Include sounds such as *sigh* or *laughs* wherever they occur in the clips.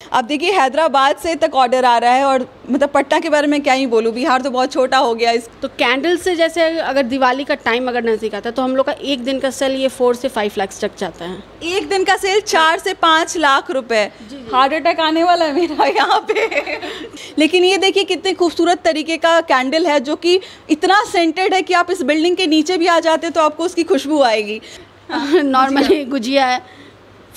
अब देखिए हैदराबाद से तक ऑर्डर आ रहा है और मतलब पटना के बारे में क्या ही बोलूँ बिहार तो बहुत छोटा हो गया इस तो कैंडल से जैसे अगर दिवाली का टाइम अगर नज़दीक आता है तो हम लोग का एक दिन का सेल ये फोर से फाइव लाख तक जाता है। एक दिन का सेल चार से पाँच लाख रुपए। हार्ट अटैक आने वाला है मेरा यहाँ पे। लेकिन ये देखिए कितने खूबसूरत तरीके का कैंडल है जो कि इतना सेंटेड है कि आप इस बिल्डिंग के नीचे भी आ जाते तो आपको उसकी खुशबू आएगी। *laughs* नॉर्मली गुजिया है।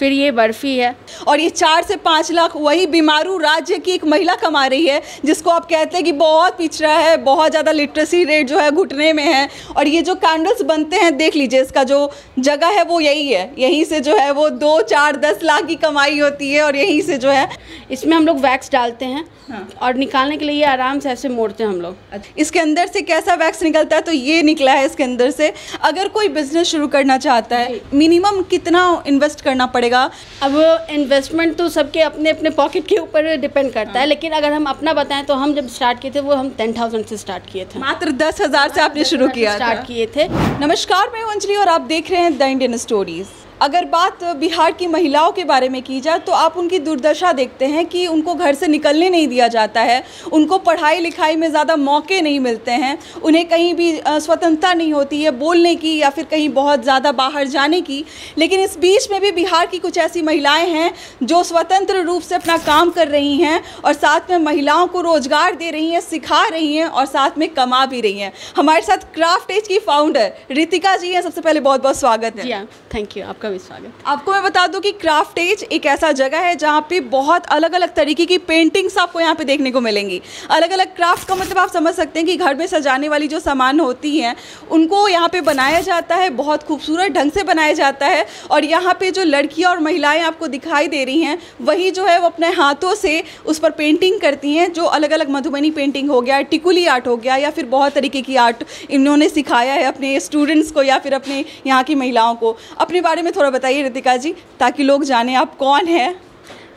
फिर ये बर्फ़ी है। और ये चार से पाँच लाख वही बीमारू राज्य की एक महिला कमा रही है जिसको आप कहते हैं कि बहुत पिछड़ा है बहुत ज़्यादा लिटरेसी रेट जो है घुटने में है। और ये जो कैंडल्स बनते हैं देख लीजिए इसका जो जगह है वो यही है। यहीं से जो है वो दो चार दस लाख की कमाई होती है और यहीं से जो है इसमें हम लोग वैक्स डालते हैं हाँ। और निकालने के लिए ये आराम से ऐसे मोड़ते हैं हम लोग। अच्छा, इसके अंदर से कैसा वैक्स निकलता है? तो ये निकला है इसके अंदर से। अगर कोई बिज़नेस शुरू करना चाहता है मिनिमम कितना इन्वेस्ट करना पड़ेगा? अब इन्वेस्टमेंट तो सबके अपने अपने पॉकेट के ऊपर डिपेंड करता है हाँ। लेकिन अगर हम अपना बताएँ तो हम जब स्टार्ट किए थे वो हम टेन थाउज़ेंड से स्टार्ट किए थे। मात्र दस हज़ार से आपने शुरू किया स्टार्ट किए थे। नमस्कार मैं अंजलि और आप देख रहे हैं द इंडियन स्टोरीज़। अगर बात बिहार की महिलाओं के बारे में की जाए तो आप उनकी दुर्दशा देखते हैं कि उनको घर से निकलने नहीं दिया जाता है। उनको पढ़ाई लिखाई में ज़्यादा मौके नहीं मिलते हैं। उन्हें कहीं भी स्वतंत्रता नहीं होती है बोलने की या फिर कहीं बहुत ज़्यादा बाहर जाने की। लेकिन इस बीच में भी बिहार की कुछ ऐसी महिलाएँ हैं जो स्वतंत्र रूप से अपना काम कर रही हैं और साथ में महिलाओं को रोज़गार दे रही हैं, सिखा रही हैं और साथ में कमा भी रही हैं। हमारे साथ क्राफ्ट एज की फाउंडर रितिका जी हैं। सबसे पहले बहुत बहुत स्वागत है। थैंक यू आपका भी स्वागत आपको मैं बता दूँ कि क्राफ्ट एज एक ऐसा जगह है जहाँ पे बहुत अलग अलग तरीके की पेंटिंग्स आपको यहाँ पे देखने को मिलेंगी। अलग अलग क्राफ्ट का मतलब आप समझ सकते हैं कि घर में सजाने वाली जो सामान होती हैं, उनको यहाँ पे बनाया जाता है, बहुत खूबसूरत ढंग से बनाया जाता है और यहाँ पे जो लड़कियाँ और महिलाएँ आपको दिखाई दे रही हैं, वही जो है वो अपने हाथों से उस पर पेंटिंग करती हैं, जो अलग अलग मधुबनी पेंटिंग हो गया, टिकुली आर्ट हो गया, या फिर बहुत तरीके की आर्ट इन्होंने सिखाया है अपने स्टूडेंट्स को या फिर अपने यहाँ की महिलाओं को। अपने बारे में थोड़ा बताइए रितिका जी ताकि लोग जाने आप कौन हैं?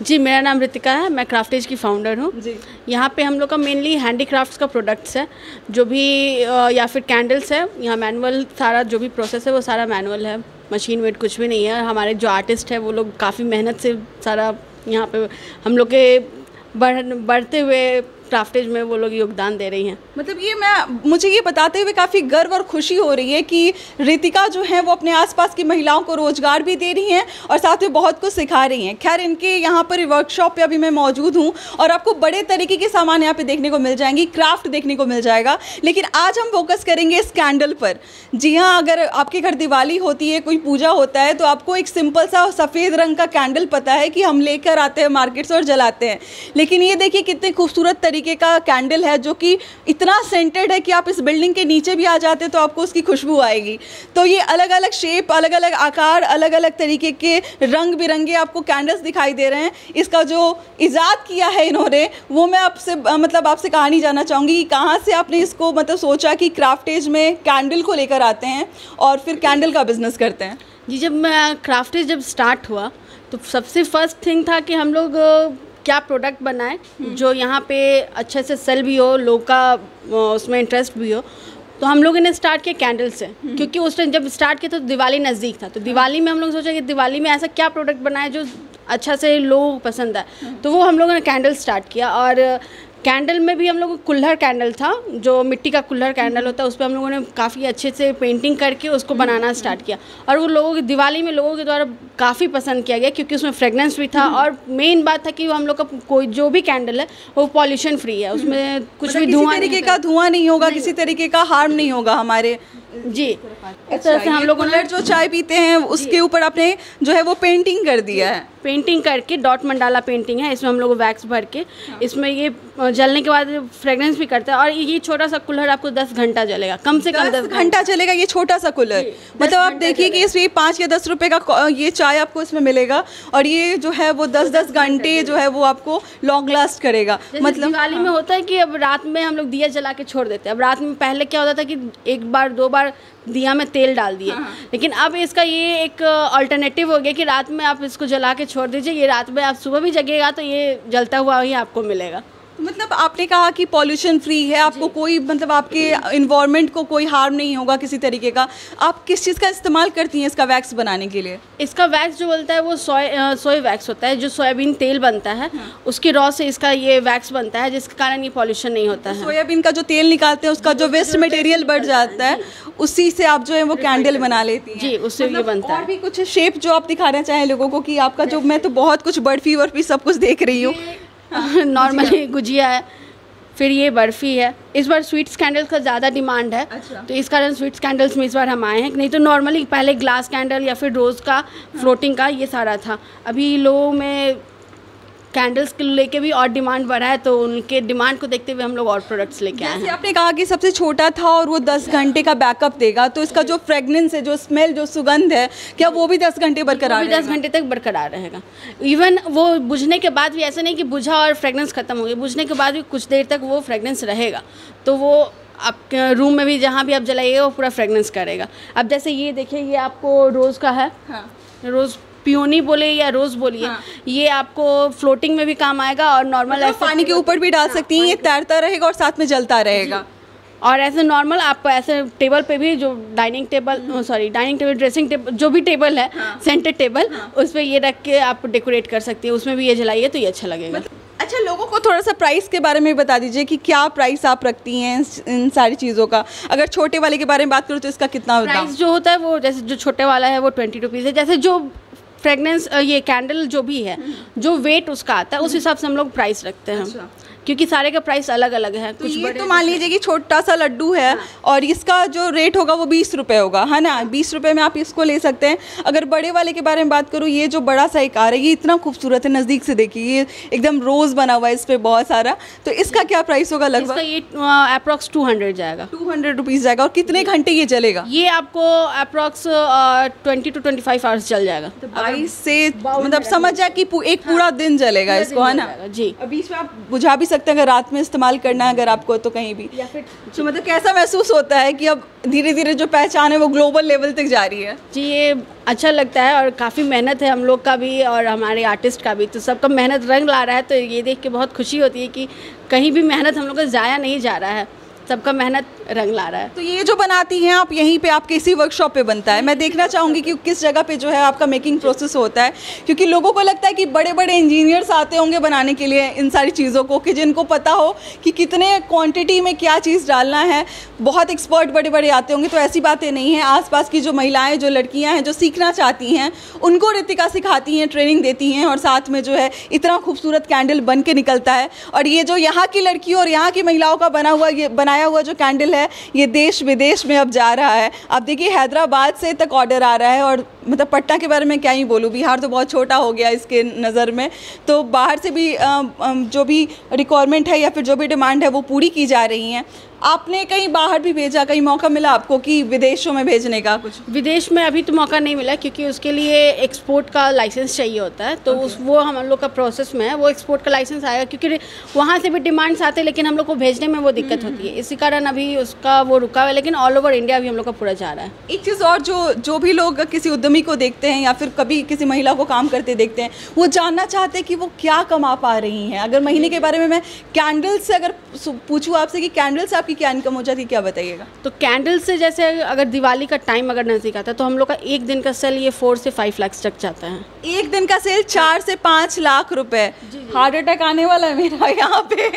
जी मेरा नाम रितिका है मैं क्राफ्टेज की फाउंडर हूँ। जी। यहाँ पे हम लोग का मेनली हैंडी क्राफ्ट्स का प्रोडक्ट्स है जो भी या फिर कैंडल्स है यहाँ मैनुअल सारा जो भी प्रोसेस है वो सारा मैनुअल है। मशीन वेट कुछ भी नहीं है हमारे जो आर्टिस्ट है वो लोग काफ़ी मेहनत से सारा यहाँ पे हम लोग के बढ़ बढ़ते हुए क्राफ्टेज में वो लोग योगदान दे रही हैं। मतलब ये मैं, मुझे ये बताते हुए काफ़ी गर्व और खुशी हो रही है कि रितिका जो है, वो अपने आसपास की महिलाओं को रोज़गार भी दे रही हैं और साथ में बहुत कुछ सिखा रही हैं। खैर, इनके यहाँ पर वर्कशॉप पे अभी मैं मौजूद हूँ और आपको बड़े तरीके के सामान यहाँ पे देखने को मिल जाएँगी क्राफ्ट देखने को मिल जाएगा। लेकिन आज हम फोकस करेंगे इस कैंडल पर। जी हाँ अगर आपके घर दिवाली होती है, कोई पूजा होता है तो आपको एक सिंपल सा सफ़ेद रंग का कैंडल पता है कि हम लेकर आते हैं मार्केट से और जलाते हैं। लेकिन ये देखिए कितने खूबसूरत तरीके का कैंडल है जो कि इतना सेंटेड है कि आप इस बिल्डिंग के नीचे भी आ जाते तो आपको उसकी खुशबू आएगी। तो ये अलग अलग शेप अलग अलग आकार अलग अलग तरीके के रंग बिरंगे आपको कैंडल्स दिखाई दे रहे हैं। इसका जो ईजाद किया है इन्होंने, वो मैं आपसे मतलब आपसे कहानी जानना चाहूँगी कि कहाँ से आपने इसको मतलब सोचा कि क्राफ्टेज में कैंडल को लेकर आते हैं और फिर कैंडल का बिज़नेस करते हैं? जी, जब क्राफ्टेज जब स्टार्ट हुआ तो सबसे फ़र्स्ट थिंग था कि हम लोग क्या प्रोडक्ट बनाए हम्म। जो यहाँ पे अच्छे से सेल भी हो लोग का उसमें इंटरेस्ट भी हो तो हम लोगों ने स्टार्ट किया कैंडल से हम्म। क्योंकि उस टाइम जब स्टार्ट किया तो दिवाली नज़दीक था तो हाँ। दिवाली में हम लोग सोचा कि दिवाली में ऐसा क्या प्रोडक्ट बनाए जो अच्छा से लोग पसंद आए हाँ। तो वो हम लोगों ने कैंडल स्टार्ट किया और कैंडल में भी हम लोग कुल्हड़ कैंडल था जो मिट्टी का कुल्हड़ कैंडल होता है उस पर हम लोगों ने काफ़ी अच्छे से पेंटिंग करके उसको बनाना स्टार्ट किया। और वो लोगों की दिवाली में लोगों के द्वारा काफ़ी पसंद किया गया क्योंकि उसमें फ्रेगनेंस भी था और मेन बात था कि हम लोग का कोई जो भी कैंडल है वो पॉल्यूशन फ्री है। उसमें कुछ मतलब भी धुआँ तरीके का धुआँ नहीं होगा किसी तरीके का हार्म नहीं होगा हमारे। जी। इस तरह से हम लोगों ने जो चाय पीते हैं उसके ऊपर आपने जो है वो पेंटिंग कर दिया है। पेंटिंग करके डॉट मंडाला पेंटिंग है इसमें हम लोग वैक्स भर के हाँ। इसमें ये जलने के बाद फ्रेगरेंस भी करता है और ये छोटा सा कूलर आपको दस घंटा चलेगा कम से कम दस घंटा चलेगा ये छोटा सा कूलर मतलब आप देखिए कि इसमें पाँच या दस रुपये का ये चाय आपको इसमें मिलेगा और ये जो है वो दस दस घंटे जो है वो आपको लॉन्ग लास्ट करेगा। मतलब दिवाली में हाँ। होता है कि अब रात में हम लोग दिया जला के छोड़ देते हैं। अब रात में पहले क्या होता था कि एक बार दो बार दिया में तेल डाल दिए हाँ, हाँ। लेकिन अब इसका ये एक अल्टरनेटिव हो गया कि रात में आप इसको जला के छोड़ दीजिए ये रात में आप सुबह भी जगेगा तो ये जलता हुआ ही आपको मिलेगा तो मतलब आपने कहा कि पॉल्यूशन फ्री है आपको कोई मतलब आपके इन्वायरमेंट को कोई हार्म नहीं होगा किसी तरीके का। आप किस चीज़ का इस्तेमाल करती हैं इसका वैक्स बनाने के लिए? इसका वैक्स जो बोलता है वो सोय सोय वैक्स होता है जो सोयाबीन तेल बनता है उसके रॉ से इसका ये वैक्स बनता है जिसके कारण ये पॉल्यूशन नहीं होता है। सोयाबीन का जो तेल निकालते हैं उसका जो वेस्ट मटेरियल बढ़ जाता है उसी से आप जो है वो कैंडल बना लेती हैं। जी उससे ये मतलब बनता और है। भी कुछ शेप जो आप दिखाना चाहें लोगों को कि आपका जो मैं तो बहुत कुछ बर्फ़ी वर्फी सब कुछ देख रही हूँ *laughs* नॉर्मली गुजिया है फिर ये बर्फ़ी है। इस बार स्वीट्स कैंडल्स का ज़्यादा डिमांड है। अच्छा। तो इस कारण स्वीट्स कैंडल्स में इस बार हम आए हैं। नहीं तो नॉर्मली पहले ग्लास कैंडल या फिर रोज़ का फ्लोटिंग का ये सारा था। अभी लोगों में कैंडल्स के लेके भी और डिमांड बढ़ा है तो उनके डिमांड को देखते हुए हम लोग और प्रोडक्ट्स लेके आए हैं। आपने कहा कि सबसे छोटा था और वो 10 घंटे का बैकअप देगा तो इसका जो फ्रेगनेंस है जो स्मेल जो सुगंध है क्या वो भी 10 घंटे बरकरार भी दस घंटे तक बरकरार रहेगा। इवन वो बुझने के बाद भी ऐसा नहीं कि बुझा और फ्रेगनेंस खत्म हो गया बुझने के बाद भी कुछ देर तक वो फ्रेगनेंस रहेगा। तो वो आपके रूम में भी जहाँ भी आप जलाइएगा वो पूरा फ्रेगनेंस करेगा। अब जैसे ये देखिए ये आपको रोज़ का है। हाँ। रोज़ पियोनी बोले या रोज़ बोलिए हाँ। ये आपको फ्लोटिंग में भी काम आएगा और नॉर्मल मतलब पानी के ऊपर भी डाल सकती हैं ये तैरता रहेगा और साथ में जलता रहेगा। और ऐसे नॉर्मल आप ऐसे टेबल पे भी जो dining table sorry dining table dressing table जो भी टेबल है सेंटर टेबल उस पर ये रख के आप डेकोरेट कर सकती है उसमें भी ये जलाइए तो ये अच्छा लगेगा। अच्छा लोगों को थोड़ा सा प्राइस के बारे में भी बता दीजिए कि क्या प्राइस आप रखती हैं इन सारी चीज़ों का। अगर छोटे वाले के बारे में बात करूँ तो इसका कितना प्राइस जो होता है वो जैसे जो छोटे वाला है वो ट्वेंटी रुपीज़ है जैसे जो फ्रेगनेंस ये कैंडल जो भी है जो वेट उसका आता है उस हिसाब से हम लोग प्राइस रखते हैं अच्छा। क्योंकि सारे का प्राइस अलग अलग है तो कुछ ये तो मान लीजिए कि छोटा सा लड्डू है और इसका जो रेट होगा वो बीस रुपये होगा है ना? बीस रुपये में आप इसको ले सकते हैं। अगर बड़े वाले के बारे में बात करूँ ये जो बड़ा सा एक आ रहा है ये इतना खूबसूरत है नज़दीक से देखिए ये एकदम रोज़ बना हुआ है इस पर बहुत सारा। तो इसका क्या प्राइस होगा लगभग? ये अप्रॉक्स टू हंड्रेड जाएगा। टू हंड्रेड रुपीज़ जाएगा और कितने घंटे ये चलेगा? ये आपको approx twenty two twenty five hours चल जाएगा। बाईस से मतलब समझ जाए कि एक पूरा दिन चलेगा इसको है ना? जी। और बीच में आप बुझा भी सकते हैं अगर रात में इस्तेमाल करना है अगर आपको तो कहीं भी। या फिर तो मतलब कैसा महसूस होता है कि अब धीरे धीरे जो पहचान है वो ग्लोबल लेवल तक जा रही है? जी ये अच्छा लगता है और काफ़ी मेहनत है हम लोग का भी और हमारे आर्टिस्ट का भी। तो सबका मेहनत रंग ला रहा है तो ये देख के बहुत खुशी होती है कि कहीं भी मेहनत हम लोग का ज़ाया नहीं जा रहा है। सबका मेहनत रंग ला रहा है। तो ये जो बनाती हैं आप, यहीं पे आपके इसी वर्कशॉप पे बनता है। मैं देखना चाहूँगी कि किस जगह पे जो है आपका मेकिंग प्रोसेस होता है। क्योंकि लोगों को लगता है कि बड़े बड़े इंजीनियर्स आते होंगे बनाने के लिए इन सारी चीज़ों को, कि जिनको पता हो कि कितने क्वांटिटी में क्या चीज़ डालना है। बहुत एक्सपर्ट बड़े बड़े आते होंगे तो ऐसी बातें नहीं हैं। आसपास की जो महिलाएँ, जो लड़कियाँ हैं, जो सीखना चाहती हैं, उनको रितिका सिखाती हैं ट्रेनिंग देती हैं और साथ में जो है इतना खूबसूरत कैंडल बन के निकलता है। और ये जो यहाँ की लड़कियों और यहाँ की महिलाओं का बना हुआ, ये बनाया हुआ जो कैंडल है, ये देश विदेश में अब जा रहा है। अब देखिए, हैदराबाद से तक ऑर्डर आ रहा है और मतलब पटना के बारे में क्या ही बोलूँ, बिहार तो बहुत छोटा हो गया इसके नज़र में। तो बाहर से भी जो भी रिक्वायरमेंट है या फिर जो भी डिमांड है, वो पूरी की जा रही हैं। आपने कहीं बाहर भी भेजा कहीं मौका मिला आपको कि विदेशों में भेजने का कुछ? विदेश में अभी तो मौका नहीं मिला क्योंकि उसके लिए एक्सपोर्ट का लाइसेंस चाहिए होता है। तो okay. उस वो हम लोग का प्रोसेस में है वो एक्सपोर्ट का लाइसेंस आएगा क्योंकि वहाँ से भी डिमांड्स आते हैं लेकिन हम लोग को भेजने में वो दिक्कत होती है। इसी कारण अभी उसका वो रुका हुआ है लेकिन ऑल ओवर इंडिया भी हम लोग का पूरा जा रहा है। एक चीज़ और जो जो भी लोग किसी उद्यमी को देखते हैं या फिर कभी किसी महिला को काम करते देखते हैं वो जानना चाहते हैं कि वो क्या कमा पा रही हैं। अगर महीने के बारे में मैं कैंडल से अगर पूछूँ आपसे कि कैंडल से आपकी क्या इनकम हो जाती है क्या बताइएगा? तो कैंडल से जैसे अगर दिवाली का टाइम अगर नज़दीक आता है तो हम लोग का एक दिन का सेल ये फोर से फाइव लाख तक जाता है। एक दिन का सेल चार से पाँच लाख रुपए। हार्ट अटैक आने वाला है मेरा यहाँ पे।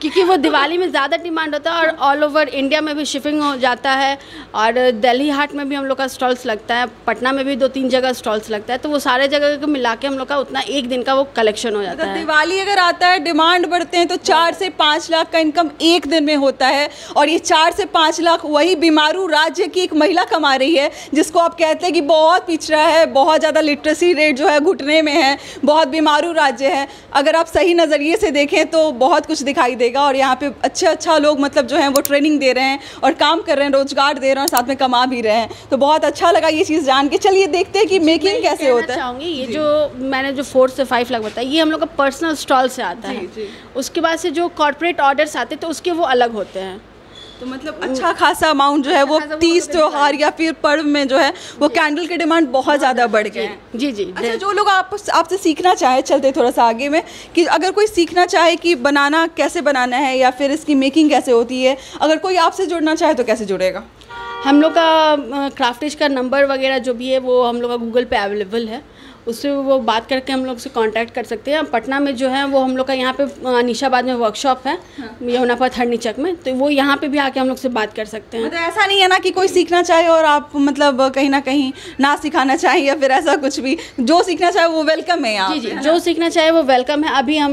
क्योंकि वो दिवाली में ज़्यादा डिमांड होता है और ऑल ओवर इंडिया में भी शिपिंग हो जाता है और दिल्ली हाट में भी हम लोग का स्टॉल्स लगता है पटना में भी दो तीन जगह स्टॉल्स लगता है तो वो सारे जगह को मिला के हम लोग का उतना एक दिन का वो कलेक्शन हो जाता है। दिवाली अगर आता है डिमांड बढ़ते हैं तो चार से पाँच लाख का इनकम एक दिन में होता है। और ये चार से पाँच लाख वही बीमारू राज्य की एक महिला कमा रही है जिसको आप कहते हैं कि बहुत पिछड़ा है बहुत ज़्यादा लिटरेसी रेट जो है घुटने में है बहुत बीमारू राज्य है। अगर आप सही नज़रिए से देखें तो बहुत कुछ दिखाई देगा और यहाँ पे अच्छे अच्छा लोग मतलब जो है वो ट्रेनिंग दे रहे हैं और काम कर रहे हैं रोज़गार दे रहे हैं और साथ में कमा भी रहे हैं। तो बहुत अच्छा लगा ये चीज़ जान के। चलिए देखते हैं कि मेकिंग कैसे होता है। चाहूँगी ये जो। मैंने जो फोर से फाइव लाख बताया ये हम लोग का पर्सनल स्टॉल से आता है। जी। उसके बाद से जो कॉर्पोरेट ऑर्डर्स आते हैं तो उसके वो अलग होते हैं। तो मतलब अच्छा खासा अमाउंट जो है वो खासा वो तीस तो त्योहार या फिर पर्व में जो है वो कैंडल की डिमांड बहुत ज़्यादा बढ़ हैं। जी जी अच्छा जो लोग आप आपसे सीखना चाहे चलते थोड़ा सा आगे में कि अगर कोई सीखना चाहे कि बनाना कैसे बनाना है या फिर इसकी मेकिंग कैसे होती है अगर कोई आपसे जुड़ना चाहे तो कैसे जुड़ेगा? हम लोग का क्राफ्टिश का नंबर वगैरह जो भी है वो हम लोग का गूगल पे अवेलेबल है। उससे वो बात करके हम लोग से कांटेक्ट कर सकते हैं। पटना में जो है वो हम लोग का यहाँ पे निशाबाद में वर्कशॉप है यमुना पर थर्ड चक में। तो वो यहाँ पे भी आके हम लोग से बात कर सकते हैं। मतलब ऐसा नहीं है ना कि कोई सीखना चाहे और आप मतलब कहीं ना कहीं ना सिखाना चाहे या फिर ऐसा कुछ भी। जो सीखना चाहे वो वेलकम है यहाँ जी जी। जो सीखना चाहे वो वेलकम है। अभी हम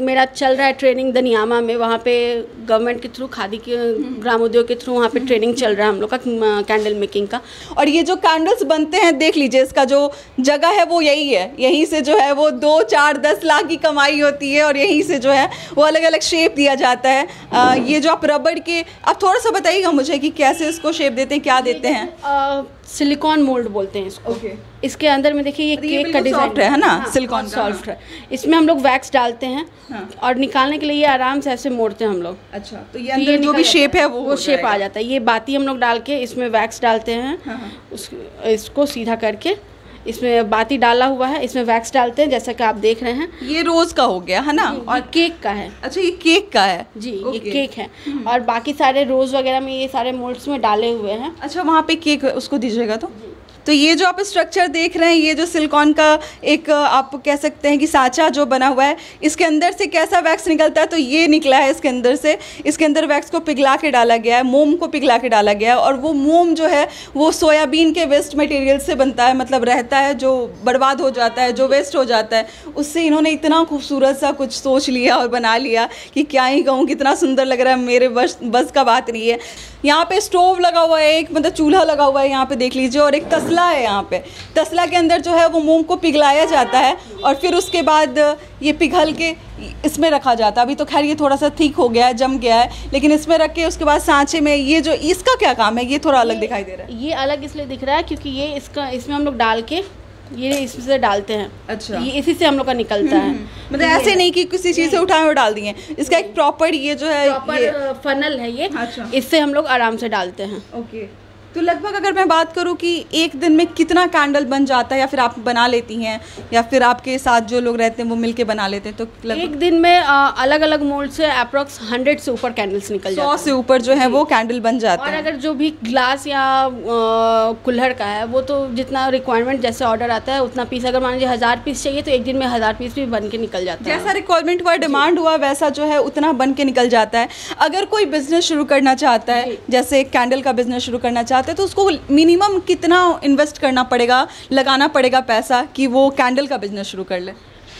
मेरा चल रहा है ट्रेनिंग दनियामा में। वहाँ पे गवर्नमेंट के थ्रू खादी के ग्राम उद्योग के थ्रू वहाँ पे ट्रेनिंग चल रहा है हम लोग का कैंडल मेकिंग का। और ये जो कैंडल्स बनते हैं देख लीजिए इसका जो जगह है वो यही है। यहीं से जो है वो दो चार दस लाख की कमाई होती है और यहीं से जो है वो अलग अलग शेप दिया जाता है। आ, ये जो आप रबड़ के आप थोड़ा सा बताइएगा मुझे कि कैसे इसको शेप देते हैं क्या देते हैं? सिलिकॉन मोल्ड बोलते हैं इसको। ओके इसके अंदर में देखिए ये केक का डिज़ाइन है, है ना? सिलिकॉन सॉफ्ट है। इसमें हम लोग वैक्स डालते हैं हाँ। और निकालने के लिए ये आराम से ऐसे मोड़ते हैं हम लोग। अच्छा तो ये तो अंदर जो भी शेप है वो वो शेप आ जाता है। ये बाती हम लोग डाल के इसमें वैक्स डालते हैं। हाँ, हाँ। इसको सीधा करके इसमें बाती डाला हुआ है इसमें वैक्स डालते हैं जैसा कि आप देख रहे हैं। ये रोज का हो गया है ना? और केक का है। अच्छा ये केक का है? जी ये केक है। और बाकी सारे रोज वगैरह में ये सारे मोल्ड्स में डाले हुए हैं। अच्छा वहाँ पे केक उसको दीजिएगा तो। तो ये जो आप स्ट्रक्चर देख रहे हैं, ये जो सिलिकॉन का एक, आप कह सकते हैं कि साँचा जो बना हुआ है, इसके अंदर से कैसा वैक्स निकलता है? तो ये निकला है इसके अंदर से। इसके अंदर वैक्स को पिघला के डाला गया है, मोम को पिघला के डाला गया है और वो मोम जो है, वो सोयाबीन के वेस्ट मटेरियल से बनता है मतलब रहता है, जो बर्बाद हो जाता है, जो वेस्ट हो जाता है। उससे इन्होंने इतना खूबसूरत सा कुछ सोच लिया और बना लिया कि क्या ही कहूँ, कितना सुंदर लग रहा है, मेरे बस बस का बात नहीं है। यहाँ पे स्टोव लगा हुआ है, एक मतलब चूल्हा लगा हुआ है, यहाँ पे देख लीजिए, और एक तसला है यहाँ पे। तसला के अंदर जो है वो मूंग को पिघलाया जाता है और फिर उसके बाद ये पिघल के इसमें रखा जाता है। अभी तो खैर ये थोड़ा सा ठीक हो गया है, जम गया है, लेकिन इसमें रख के उसके बाद सांचे में ये जो, इसका क्या काम है? ये थोड़ा अलग दिखाई दे रहा है। ये अलग इसलिए दिख रहा है क्योंकि ये इसका, इसमें हम लोग डाल के ये इसमें से डालते हैं। अच्छा। ये इसी से हम लोग का निकलता है। मतलब ऐसे नहीं कि किसी चीज़ से उठाए और डाल दिए। इसका एक प्रॉपर ये जो है प्रॉपर फनल है ये। अच्छा। इससे हम लोग आराम से डालते हैं। ओके तो लगभग अगर मैं बात करूँ कि एक दिन में कितना कैंडल बन जाता है या फिर आप बना लेती हैं या फिर आपके साथ जो लोग रहते हैं वो मिलके बना लेते हैं तो एक दिन में आ, अलग अलग मोल्ड से अप्रोक्स हंड्रेड से ऊपर कैंडल्स निकल सौ से ऊपर जो है वो कैंडल बन जाते हैं। और अगर जो भी ग्लास या कुल्हड़ का है वो तो जितना रिक्वायरमेंट जैसे ऑर्डर आता है उतना पीस अगर मान लीजिए हज़ार पीस चाहिए तो एक दिन में हज़ार पीस भी बन के निकल जाता है। जैसा रिक्वायरमेंट हुआ डिमांड हुआ वैसा जो है उतना बन के निकल जाता है। अगर कोई बिज़नेस शुरू करना चाहता है जैसे कैंडल का बिज़नेस शुरू करना चाहता है तो उसको मिनिमम कितना इन्वेस्ट करना पड़ेगा लगाना पड़ेगा पैसा कि वो कैंडल का बिज़नेस शुरू कर ले?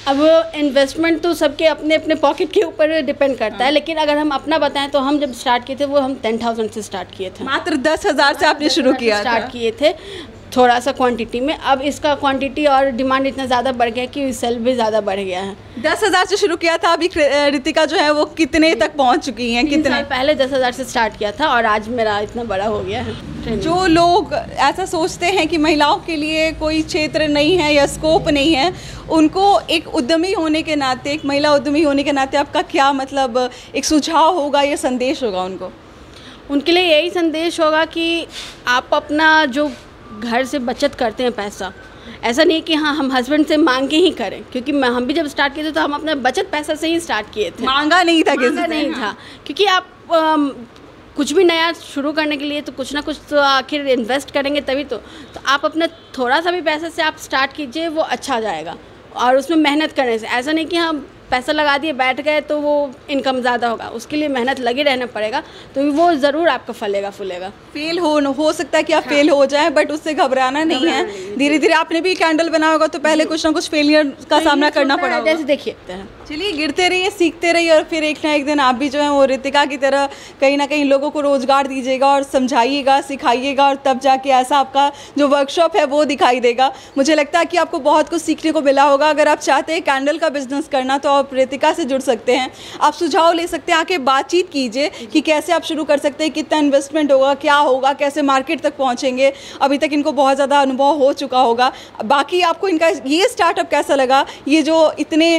अब इन्वेस्टमेंट तो सबके अपने अपने पॉकेट के ऊपर डिपेंड करता है लेकिन अगर हम अपना बताएँ तो हम जब स्टार्ट किए थे वो हम टेन थाउज़ेंड से स्टार्ट किए थे। मात्र दस हज़ार से आपने शुरू किया स्टार्ट किए थे। थोड़ा सा क्वांटिटी में। अब इसका क्वांटिटी और डिमांड इतना ज़्यादा बढ़ गया कि सेल भी ज़्यादा बढ़ गया है। दस हज़ार से शुरू किया था अभी रितिका जो है वो कितने तक पहुँच चुकी हैं? कितने? पहले दस हज़ार से स्टार्ट किया था और आज मेरा इतना बड़ा हो गया है। जो लोग ऐसा सोचते हैं कि महिलाओं के लिए कोई क्षेत्र नहीं है या स्कोप नहीं है उनको एक उद्यमी होने के नाते एक महिला उद्यमी होने के नाते आपका क्या मतलब एक सुझाव होगा या संदेश होगा उनको? उनके लिए यही संदेश होगा कि आप अपना जो घर से बचत करते हैं पैसा। ऐसा नहीं कि हाँ हम हस्बैंड से मांग के ही करें क्योंकि हम भी जब स्टार्ट किए थे तो हम अपने बचत पैसा से ही स्टार्ट किए थे। मांगा नहीं था किसी मांगा नहीं था क्योंकि आप अम, कुछ भी नया शुरू करने के लिए तो कुछ ना कुछ तो आखिर इन्वेस्ट करेंगे तभी तो। तो आप अपने थोड़ा सा भी पैसे से आप स्टार्ट कीजिए वो अच्छा जाएगा और उसमें मेहनत करने से। ऐसा नहीं कि हम पैसा लगा दिए बैठ गए तो वो इनकम ज़्यादा होगा। उसके लिए मेहनत लगे रहना पड़ेगा तो वो ज़रूर आपका फलेगा फूलेगा। फेल हो हो सकता है कि आप फेल हो। जाए बट उससे घबराना नहीं है। धीरे धीरे आपने भी कैंडल बनाया होगा तो पहले कुछ ना कुछ फेलियर का सामना करना पड़ा जैसे देखिए चलिए गिरते रहिए सीखते रहिए और फिर एक ना एक दिन आप भी जो है वो रितिका की तरह कहीं ना कहीं लोगों को रोज़गार दीजिएगा और समझाइएगा सिखाइएगा और तब जाके ऐसा आपका जो वर्कशॉप है वो दिखाई देगा। मुझे लगता है कि आपको बहुत कुछ सीखने को मिला होगा। अगर आप चाहते हैं कैंडल का बिज़नेस करना तो आप रितिका से जुड़ सकते हैं। आप सुझाव ले सकते हैं, आके बातचीत कीजिए कि कैसे आप शुरू कर सकते हैं, कितना इन्वेस्टमेंट होगा, क्या होगा, कैसे मार्केट तक पहुँचेंगे। अभी तक इनको बहुत ज़्यादा अनुभव हो चुका होगा। बाकी आपको इनका ये स्टार्टअप कैसा लगा? ये जो इतने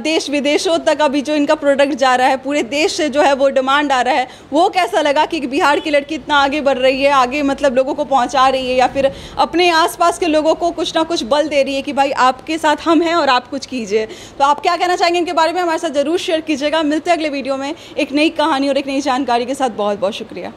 देश विदेशों तक अभी जो इनका प्रोडक्ट जा रहा है, पूरे देश से जो है वो डिमांड आ रहा है, वो कैसा लगा कि बिहार की लड़की इतना आगे बढ़ रही है, आगे मतलब लोगों को पहुँचा रही है या फिर अपने आसपास के लोगों को कुछ ना कुछ बल दे रही है कि भाई आपके साथ हम हैं और आप कुछ कीजिए। तो आप क्या कहना चाहेंगे? इनके बारे में हमारे साथ ज़रूर शेयर कीजिएगा। मिलते हैं अगले वीडियो में। एक नई कहानी और एक नई जानकारी के साथ। बहुत बहुत शुक्रिया।